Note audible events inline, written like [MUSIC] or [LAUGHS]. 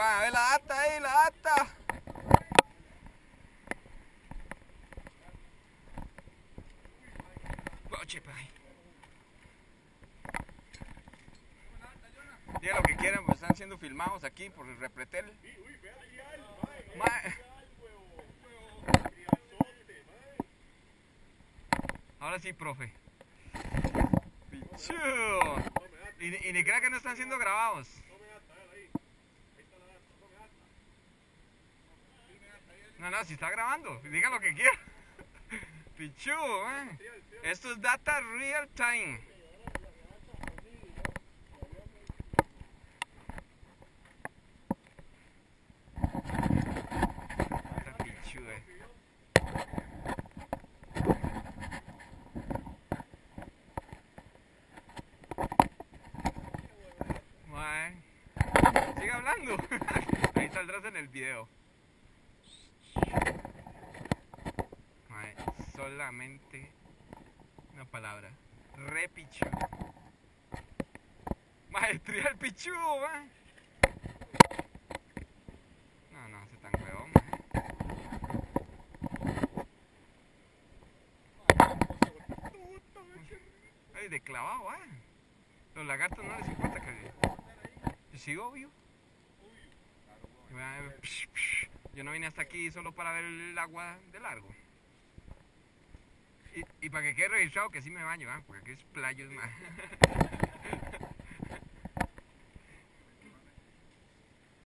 van a ver la data ahí, la pa' ahí. Digan lo que quieran, pues están siendo filmados aquí por el Repretel. Ahora sí, profe. Y, y ni crea que no están siendo grabados. No, no, si está grabando, diga lo que quiera. [LAUGHS] Pichu, eh. Esto es data real time. Pichu, eh. Sigue hablando. [LAUGHS] Ahí saldrás en el video. Solamente una palabra. Repichu. Maestría el pichu, mae. No, no, se tan huevón, mae. Ay, de clavado, ah. Los lagartos no les importa que. Sí, obvio. Yo no vine hasta aquí solo para ver el agua de largo. Y, y para que quede registrado que sí me baño, ¿ah? porque aquí es playas más. [LAUGHS]